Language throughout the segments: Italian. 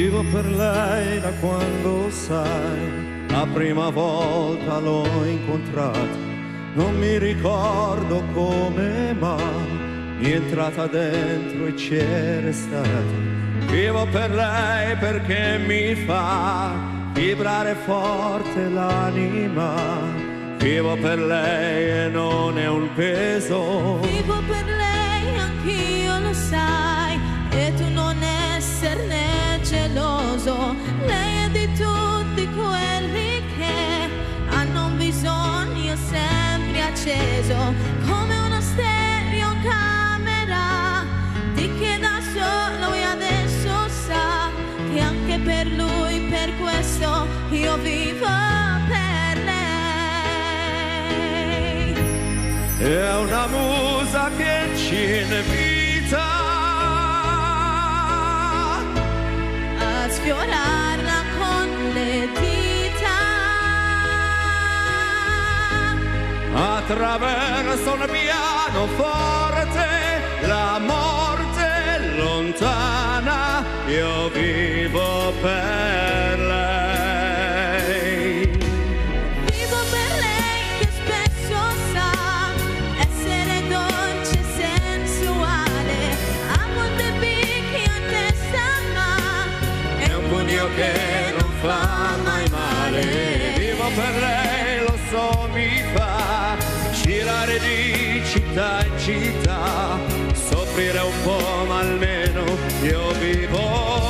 Vivo per lei da quando sai, la prima volta l'ho incontrata, non mi ricordo come ma mi è entrata dentro e c'è restata. Vivo per lei perché mi fa vibrare forte l'anima. Vivo per lei e non è un peso. Vivo per lei, anch'io lo sai, geloso. Lei è di tutti quelli che hanno un bisogno sempre acceso, come una stereocamera di che da solo e adesso sa che anche per lui, per questo io vivo per lei. È una musa che ci invita sfiorarla con le dita. attraverso un pianoforte, pugno che non fa mai male. Vivo per lei, lo so, mi fa girare di città in città, soffrire un po', ma almeno io vivo.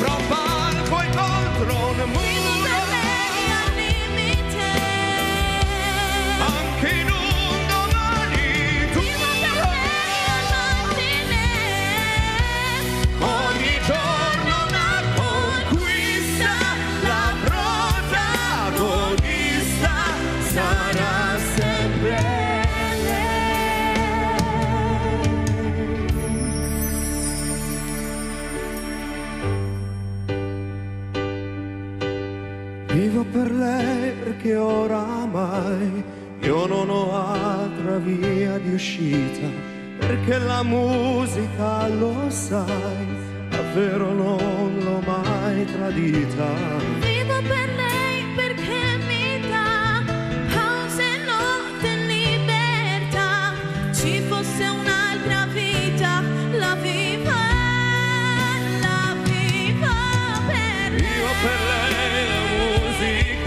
Sopra un palco e Vivo per lei perché oramai io non ho altra via di uscita, perché la musica lo sai, davvero non l'ho mai tradita. Vivo per lei perché mi dà pause e notte in libertà. Ci